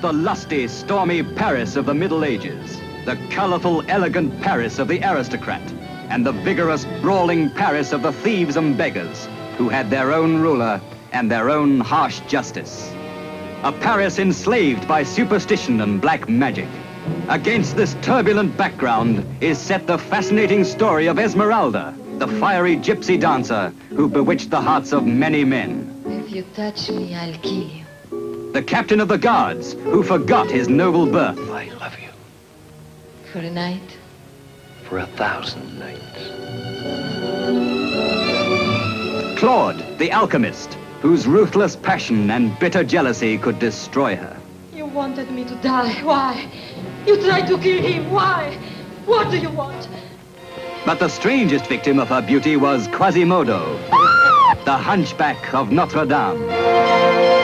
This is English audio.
the lusty, stormy Paris of the Middle Ages, the colorful, elegant Paris of the aristocrat, and the vigorous, brawling Paris of the thieves and beggars, who had their own ruler and their own harsh justice. A Paris enslaved by superstition and black magic. Against this turbulent background is set the fascinating story of Esmeralda, the fiery gypsy dancer who bewitched the hearts of many men. If you touch me, I'll kill you. The captain of the guards who forgot his noble birth. I love you For a night, for a thousand nights. Claude, the alchemist, whose ruthless passion and bitter jealousy could destroy her. You wanted me to die. Why? You tried to kill him. Why? What do you want? But the strangest victim of her beauty was Quasimodo, ah! the hunchback of Notre Dame.